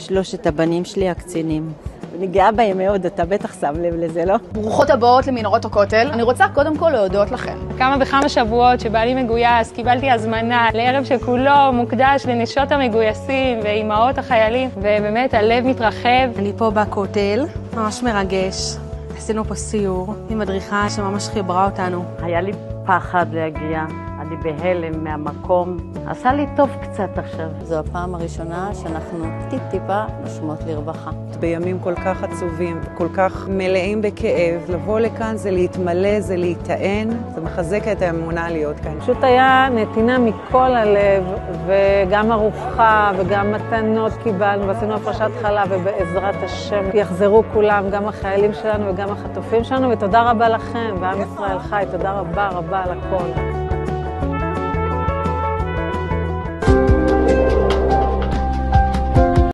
שלושת הבנים שלי הקצינים. אני גאה בהם מאוד, אתה בטח שם לב לזה, לא? ברוכות הבאות למנהרות הכותל. אני רוצה קודם כל להודות לכם. כמה וכמה שבועות שבעלי מגויס, קיבלתי הזמנה לערב שכולו מוקדש לנשות המגויסים ואימהות החיילים, ובאמת הלב מתרחב. אני פה בכותל, ממש מרגש. עשינו פה סיור עם מדריכה שממש חיברה אותנו. היה לי פחד להגיע, אני בהלם מהמקום. עשה לי טוב קצת עכשיו. זו הפעם הראשונה שאנחנו טיפ-טיפה נושמות לרווחה. בימים כל כך עצובים, כל כך מלאים בכאב, לבוא לכאן זה להתמלא, זה להיטען, זה מחזק את האמונה להיות כאן. פשוט היה נתינה מכל הלב, וגם ארוחה וגם מתנות קיבלנו, ועשינו הפרשת חלה, ובעזרת השם יחזרו כולם, גם החיילים שלנו וגם החטופים שלנו, ותודה רבה לכם, ועם ישראל חי, תודה רבה רבה על הכל.